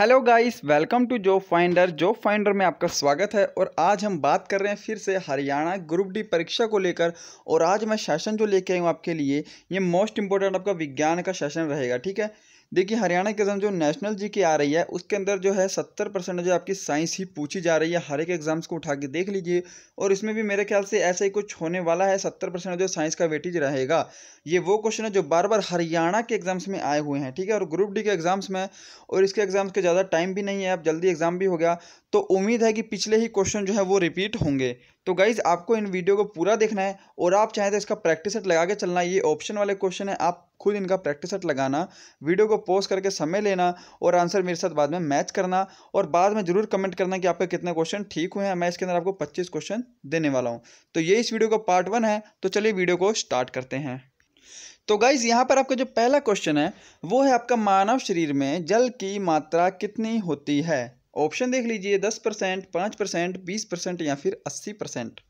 Hello guys welcome to job finder job finder में आपका स्वागत है और आज हम बात कर रहे हैं फिर से हरियाणा ग्रुप डी परीक्षा को लेकर और आज मैं सेशन जो लेके आई हूँ आपके लिए, ये मोस्ट इंपॉर्टेंट आपका विज्ञान का सेशन रहेगा, ठीक है? देखिए, हरियाणा के एग्ज़ाम जो नेशनल जी की आ रही है, उसके अंदर जो है सत्तर परसेंट जो आपकी साइंस ही पूछी जा रही है। हर एक एग्ज़ाम्स को उठा के देख लीजिए। और इसमें भी मेरे ख्याल से ऐसा ही कुछ होने वाला है, सत्तर परसेंट जो साइंस का वेटेज रहेगा। ये वो क्वेश्चन है जो बार बार हरियाणा के एग्ज़ाम्स में आए हुए हैं, ठीक है? और ग्रुप डी के एग्ज़ाम्स में, और इसके एग्ज़ाम्स के ज़्यादा टाइम भी नहीं है। अब जल्दी एग्ज़ाम भी हो गया। तो उम्मीद है कि पिछले ही क्वेश्चन जो है वो रिपीट होंगे। तो गाइज़ आपको इन वीडियो को पूरा देखना है और आप चाहें तो इसका प्रैक्टिस सेट लगा के चलना, ये ऑप्शन वाले क्वेश्चन है, आप खुद इनका प्रैक्टिस सेट लगाना वीडियो को पोस्ट करके समय लेना और आंसर मेरे साथ बाद में मैच करना और बाद में ज़रूर कमेंट करना कि आपके कितने क्वेश्चन ठीक हुए हैं। मैं इसके अंदर आपको पच्चीस क्वेश्चन देने वाला हूँ। तो ये इस वीडियो का पार्ट वन है तो चलिए वीडियो को स्टार्ट करते हैं। तो गाइज़ यहाँ पर आपका जो पहला क्वेश्चन है, वो है आपका मानव शरीर में जल की मात्रा कितनी होती है? ऑप्शन देख लीजिए, दस परसेंट, पाँच परसेंट, बीस परसेंट या फिर अस्सी परसेंट।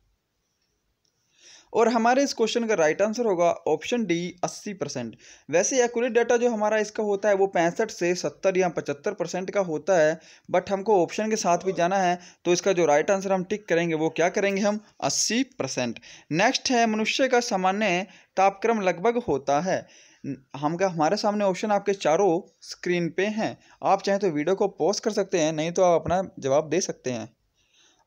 और हमारे इस क्वेश्चन का राइट आंसर होगा ऑप्शन डी, अस्सी परसेंट। वैसे एक्यूरेट डाटा जो हमारा इसका होता है, वो पैंसठ से सत्तर या पचहत्तर परसेंट का होता है बट हमको ऑप्शन के साथ भी जाना है तो इसका जो राइट आंसर हम टिक करेंगे, वो क्या करेंगे हम? अस्सी परसेंट। नेक्स्ट है, मनुष्य का सामान्य तापक्रम लगभग होता है। हम का, हमारे सामने ऑप्शन आपके चारों स्क्रीन पे हैं। आप चाहें तो वीडियो को पॉज कर सकते हैं, नहीं तो आप अपना जवाब दे सकते हैं।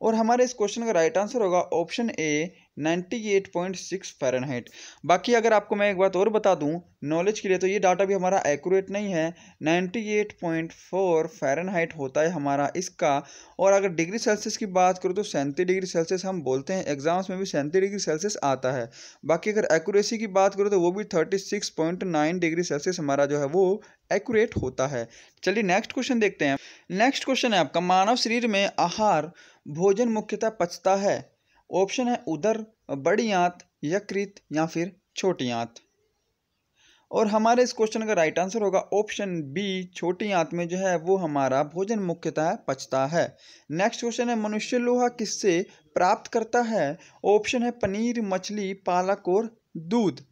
और हमारे इस क्वेश्चन का राइट आंसर होगा ऑप्शन ए 98.6 फ़ारेनहाइट बाकी अगर आपको मैं एक बात और बता दूँ नॉलेज के लिए तो ये डाटा भी हमारा एक्यूरेट नहीं है। 98.4 फ़ारेनहाइट होता है हमारा इसका। और अगर डिग्री सेल्सियस की बात करूँ तो सैंतीस डिग्री सेल्सियस हम बोलते हैं। एग्ज़ाम्स में भी सैंतीस डिग्री सेल्सियस आता है। बाकी अगर एक्यूरेसी की बात करूँ तो वो भी thirty six point nine degree Celsius हमारा जो है वो एक्यूरेट होता है। चलिए नेक्स्ट क्वेश्चन देखते हैं। नेक्स्ट क्वेश्चन है आपका। मानव शरीर में आहार भोजन मुख्यतः पचता है। ऑप्शन है उधर बड़ी आंत यकृत या फिर छोटी आंत। और हमारे इस क्वेश्चन का राइट आंसर होगा ऑप्शन बी छोटी आंत में जो है वो हमारा भोजन मुख्यतः पचता है। नेक्स्ट क्वेश्चन है, मनुष्य लोहा किससे प्राप्त करता है? ऑप्शन है पनीर, मछली, पालक और दूध।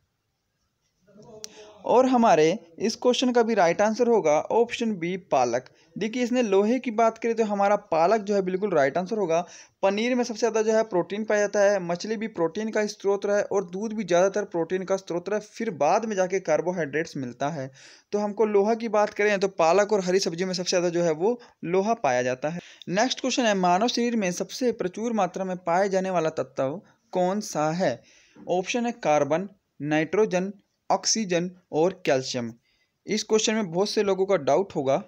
और हमारे इस क्वेश्चन का भी राइट आंसर होगा ऑप्शन बी पालक। देखिए, इसने लोहे की बात करें तो हमारा पालक जो है बिल्कुल राइट आंसर होगा। पनीर में सबसे ज़्यादा जो है प्रोटीन पाया जाता है, मछली भी प्रोटीन का स्त्रोत है और दूध भी ज़्यादातर प्रोटीन का स्त्रोत है, फिर बाद में जाके कार्बोहाइड्रेट्स मिलता है। तो हमको लोहा की बात करें तो पालक और हरी सब्ज़ी में सबसे ज़्यादा जो है वो लोहा पाया जाता है। नेक्स्ट क्वेश्चन है, मानव शरीर में सबसे प्रचुर मात्रा में पाए जाने वाला तत्व कौन सा है? ऑप्शन है कार्बन नाइट्रोजन ऑक्सीजन और कैल्शियम इस क्वेश्चन में बहुत से लोगों का डाउट होगा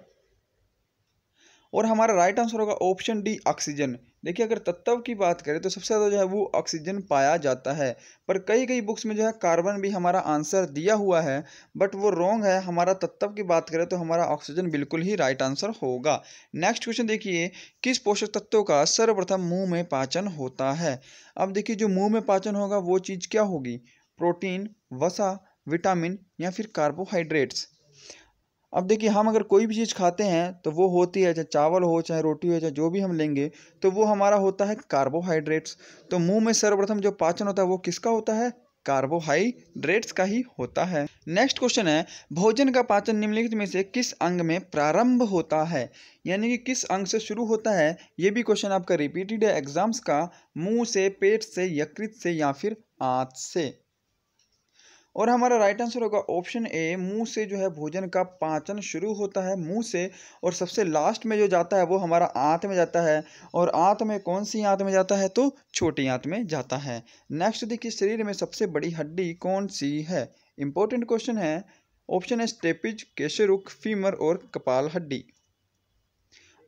और हमारा राइट आंसर होगा ऑप्शन डी ऑक्सीजन देखिए, अगर तत्व की बात करें तो सबसे ज़्यादा जो है वो ऑक्सीजन पाया जाता है। पर कई कई बुक्स में जो है कार्बन भी हमारा आंसर दिया हुआ है बट वो रॉन्ग है। हमारा तत्व की बात करें तो हमारा ऑक्सीजन बिल्कुल ही राइट आंसर होगा। नेक्स्ट क्वेश्चन देखिए, किस पोषक तत्वों का सर्वप्रथम मुँह में पाचन होता है? अब देखिए, जो मुँह में पाचन होगा वो चीज़ क्या होगी? प्रोटीन, वसा विटामिन या फिर कार्बोहाइड्रेट्स। अब देखिए, हम अगर कोई भी चीज़ खाते हैं तो वो होती है, चाहे चावल हो, चाहे रोटी हो, चाहे जो भी हम लेंगे तो वो हमारा होता है कार्बोहाइड्रेट्स। तो मुँह में सर्वप्रथम जो पाचन होता है, वो किसका होता है? कार्बोहाइड्रेट्स का ही होता है। नेक्स्ट क्वेश्चन है, भोजन का पाचन निम्नलिखित में से किस अंग में प्रारंभ होता है? यानी कि किस अंग से शुरू होता है? ये भी क्वेश्चन आपका रिपीटेड है, एग्ज़ाम्स का, मुँह से, पेट से, यकृत से या फिर आंत से। और हमारा राइट आंसर होगा ऑप्शन ए मुँह से जो है भोजन का पाचन शुरू होता है, मुँह से, और सबसे लास्ट में जो जाता है वो हमारा आंत में जाता है, और आंत में कौन सी आंत में जाता है? तो छोटी आंत में जाता है। नेक्स्ट देखिए, शरीर में सबसे बड़ी हड्डी कौन सी है? इंपॉर्टेंट क्वेश्चन है ऑप्शन है स्टेपिज केशरुख फीमर और कपाल हड्डी।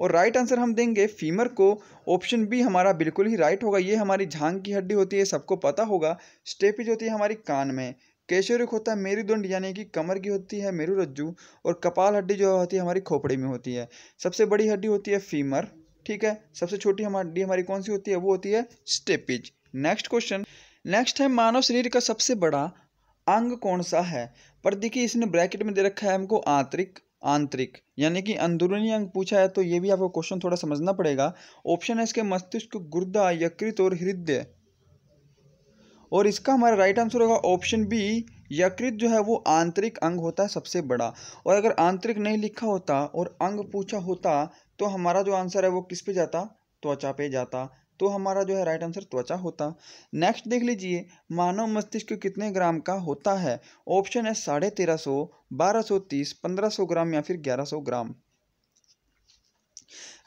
और राइट आंसर हम देंगे फीमर को ऑप्शन बी हमारा बिल्कुल ही राइट होगा। ये हमारी झांग की हड्डी होती है, सबको पता होगा। स्टेपिज होती है हमारी कान में। केशरिक होता है मेरुदंड यानी कि कमर की होती है मेरु रज्जु और कपाल हड्डी जो होती है हमारी खोपड़ी में होती है। सबसे बड़ी हड्डी होती है फीमर, ठीक है? सबसे छोटी हड्डी हमारी कौन सी होती है? वो होती है स्टेपिज। Next question. नेक्स्ट है, मानव शरीर का सबसे बड़ा अंग कौन सा है? पर देखिए, इसने ब्रैकेट में दे रखा है हमको आंतरिक आंतरिक, यानी कि अंदरूनी अंग पूछा है तो ये भी आपको क्वेश्चन थोड़ा समझना पड़ेगा। ऑप्शन है इसके मस्तिष्क, गुर्दा, यकृत और हृदय। और इसका हमारा राइट आंसर होगा ऑप्शन बी यकृत जो है वो आंतरिक अंग होता है सबसे बड़ा। और अगर आंतरिक नहीं लिखा होता और अंग पूछा होता तो हमारा जो आंसर है वो किस पे जाता? त्वचा पे जाता। तो हमारा जो है राइट आंसर त्वचा होता। नेक्स्ट देख लीजिए, मानव मस्तिष्क कितने ग्राम का होता है? ऑप्शन है साढ़े तेरह सौ, बारह सौ तीस, पंद्रह सौ ग्राम या फिर ग्यारह सौ ग्राम।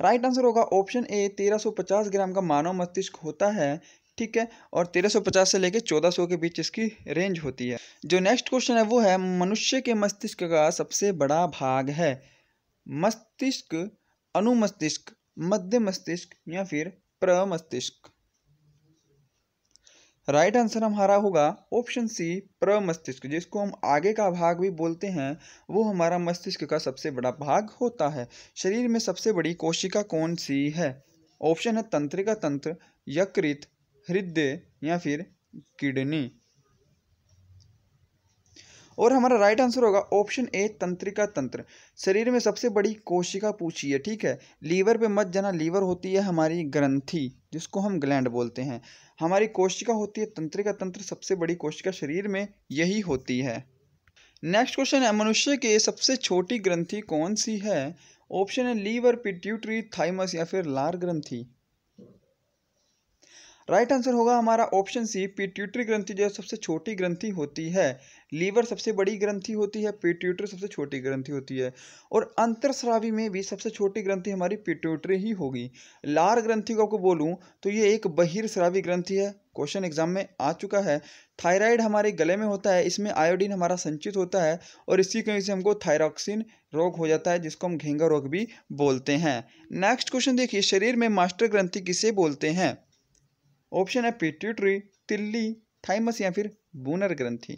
राइट आंसर होगा ऑप्शन ए तेरह सौ पचास ग्राम का मानव मस्तिष्क होता है। ठीक है, और तेरह सौ पचास से लेकर चौदह सौ के बीच इसकी रेंज होती है। जो नेक्स्ट क्वेश्चन है, वो है, मनुष्य के मस्तिष्क का सबसे बड़ा भाग है। मस्तिष्क, अनुमस्तिष्क मध्य मस्तिष्क या फिर प्रमस्तिष्क? राइट right आंसर हमारा होगा ऑप्शन सी प्रमस्तिष्क। जिसको हम आगे का भाग भी बोलते हैं, वो हमारा मस्तिष्क का सबसे बड़ा भाग होता है। शरीर में सबसे बड़ी कोशिका कौन सी है? ऑप्शन है तंत्रिका तंत्र, यकृत हृदय या फिर किडनी। और हमारा राइट आंसर होगा ऑप्शन ए तंत्रिका तंत्र। शरीर में सबसे बड़ी कोशिका पूछी है, ठीक है? लीवर पे मत जाना लीवर होती है हमारी ग्रंथि, जिसको हम ग्लैंड बोलते हैं। हमारी कोशिका होती है, तंत्रिका तंत्र सबसे बड़ी कोशिका शरीर में यही होती है। नेक्स्ट क्वेश्चन है, मनुष्य के सबसे छोटी ग्रंथि कौन सी है? ऑप्शन है लीवर पिट्यूटरी थाइमस या फिर लार ग्रंथि। राइट आंसर होगा हमारा ऑप्शन सी पिट्यूटरी ग्रंथि जो सबसे छोटी ग्रंथि होती है। लीवर सबसे बड़ी ग्रंथि होती है पिट्यूटरी सबसे छोटी ग्रंथि होती है। और अंतरस्रावी में भी सबसे छोटी ग्रंथि हमारी पिट्यूटरी ही होगी। लार ग्रंथि को बोलूँ तो ये एक बहिर्स्रावी ग्रंथि है। क्वेश्चन एग्ज़ाम में आ चुका है। थायराइड हमारे गले में होता है, इसमें आयोडीन हमारा संचित होता है और इसी की वजह से हमको थायरॉक्सिन रोग हो जाता है, जिसको हम घेंगा रोग भी बोलते हैं। नेक्स्ट क्वेश्चन देखिए, शरीर में मास्टर ग्रंथि किसे बोलते हैं? ऑप्शन है पिट्यूटरी तिल्ली थाइमस या फिर बूनर ग्रंथि।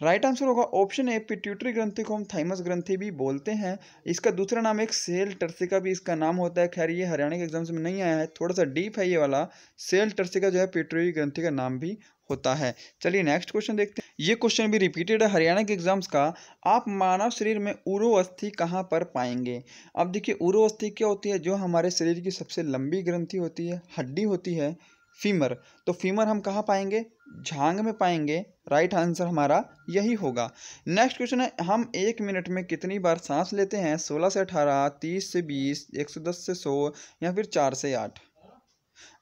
राइट आंसर होगा ऑप्शन ए पिट्यूटरी ग्रंथि को हम थाइमस ग्रंथि भी बोलते हैं। इसका दूसरा नाम एक सेल टर्सिका भी इसका नाम होता है। खैर, ये हरियाणा के एग्ज़ाम्स में नहीं आया है। थोड़ा सा डीप है ये वाला। सेल टर्सिका जो है पिट्यूटरी ग्रंथि का नाम भी होता है। चलिए नेक्स्ट क्वेश्चन देखते हैं। ये क्वेश्चन भी रिपीटेड है हरियाणा के एग्ज़ाम्स का। आप मानव शरीर में उरो अस्थि कहाँ पर पाएँगे? अब देखिए उरो अस्थि क्या होती है? जो हमारे शरीर की सबसे लंबी ग्रंथि होती है, हड्डी होती है फीमर तो फीमर हम कहाँ पाएँगे? झांग में पाएँगे। राइट आंसर हमारा यही होगा। नेक्स्ट क्वेश्चन है, हम एक मिनट में कितनी बार सांस लेते हैं? सोलह से अठारह, तीस से बीस, एक सौ दस से सौ, या फिर चार से आठ?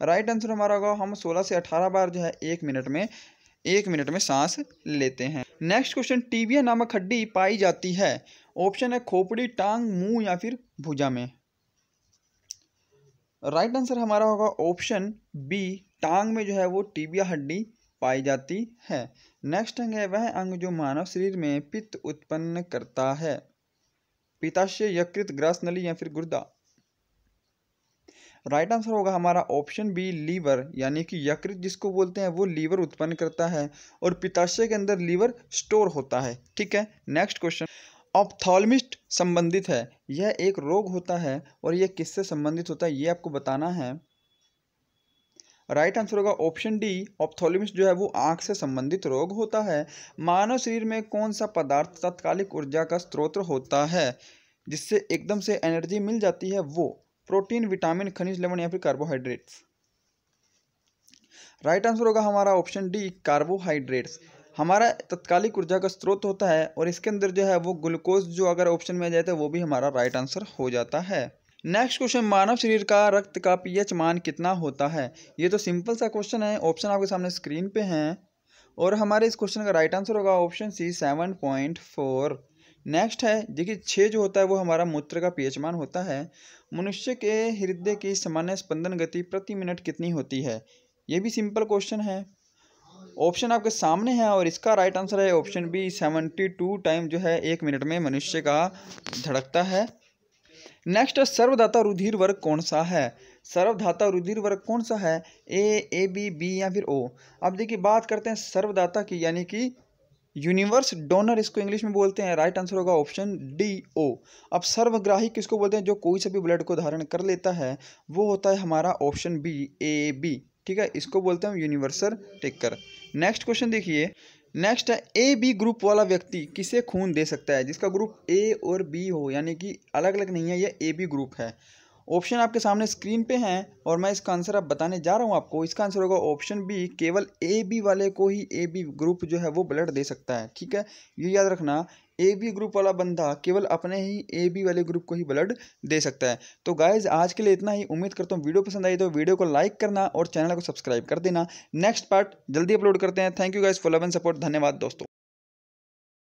राइट आंसर हमारा होगा, हम 16 से 18 बार जो है एक मिनट में, एक मिनट में सांस लेते हैं। नेक्स्ट क्वेश्चन टीबिया नामक हड्डी पाई जाती है। ऑप्शन है खोपड़ी, टांग, मुँह या फिर भुजा में। राइट आंसर हमारा होगा ऑप्शन बी टांग में जो है वो टीबिया हड्डी पाई जाती है। नेक्स्ट अंग है वह अंग जो मानव शरीर में पित्त उत्पन्न करता है। पिताशय यकृत, ग्रास, नली या फिर गुर्दा। राइट आंसर होगा हमारा ऑप्शन बी लीवर यानी कि यकृत जिसको बोलते हैं, वो लीवर उत्पन्न करता है और पिताशय के अंदर लीवर स्टोर होता है। ठीक है? नेक्स्ट क्वेश्चन ऑप्थॉलमिस्ट संबंधित है। यह एक रोग होता है और यह किससे संबंधित होता है ये आपको बताना है। राइट आंसर होगा ऑप्शन डी ऑप्थोलिमिस्ट जो है, वो आँख से संबंधित रोग होता है। मानव शरीर में कौन सा पदार्थ तात्कालिक ऊर्जा का स्रोत होता है, जिससे एकदम से एनर्जी मिल जाती है, वो प्रोटीन, विटामिन, खनिज लवण या फिर कार्बोहाइड्रेट्स राइट आंसर होगा हमारा ऑप्शन डी कार्बोहाइड्रेट्स हमारा तत्कालिक ऊर्जा का स्रोत होता है और इसके अंदर जो है वो ग्लूकोज जो अगर ऑप्शन में आ जाए तो वो भी हमारा राइट आंसर हो जाता है। नेक्स्ट क्वेश्चन मानव शरीर का रक्त का पीएच मान कितना होता है? ये तो सिंपल सा क्वेश्चन है ऑप्शन आपके सामने स्क्रीन पे हैं। और हमारे इस क्वेश्चन का राइट आंसर होगा option C seven point four next है, देखिए छः जो होता है वो हमारा मूत्र का पीएच मान होता है। मनुष्य के हृदय की सामान्य स्पंदन गति प्रति मिनट कितनी होती है? ये भी सिंपल क्वेश्चन है। ऑप्शन आपके सामने है और इसका राइट आंसर है option B seventy two time जो है एक मिनट में मनुष्य का धड़कता है। नेक्स्ट सर्वदाता रुधिर वर्ग कौन सा है? सर्वधाता रुधिर वर्ग कौन सा है? ए ए बी बी या फिर ओ अब देखिए, बात करते हैं सर्वदाता की, यानी कि यूनिवर्स डोनर इसको इंग्लिश में बोलते हैं राइट आंसर होगा ऑप्शन डी ओ अब सर्वग्राही किसको बोलते हैं? जो कोई सा भी ब्लड को धारण कर लेता है, वो होता है हमारा ऑप्शन बी ए बी ठीक है? इसको बोलते हैं यूनिवर्सल टेकर नेक्स्ट क्वेश्चन देखिए। नेक्स्ट है ए बी ग्रुप वाला व्यक्ति किसे खून दे सकता है? जिसका ग्रुप ए और बी हो, यानी कि अलग अलग नहीं है यह ए बी ग्रुप है। ऑप्शन आपके सामने स्क्रीन पे हैं और मैं इसका आंसर अब बताने जा रहा हूँ आपको। इसका आंसर होगा ऑप्शन बी, केवल ए बी वाले को ही ए बी ग्रुप जो है वो ब्लड दे सकता है, ठीक है? ये याद रखना ए बी ग्रुप वाला बंदा केवल अपने ही ए बी वाले ग्रुप को ही ब्लड दे सकता है। तो गाइज़ आज के लिए इतना ही। उम्मीद करता हूँ वीडियो पसंद आई तो वीडियो को लाइक करना और चैनल को सब्सक्राइब कर देना। नेक्स्ट पार्ट जल्दी अपलोड करते हैं। Thank you guys for love and support धन्यवाद दोस्तों।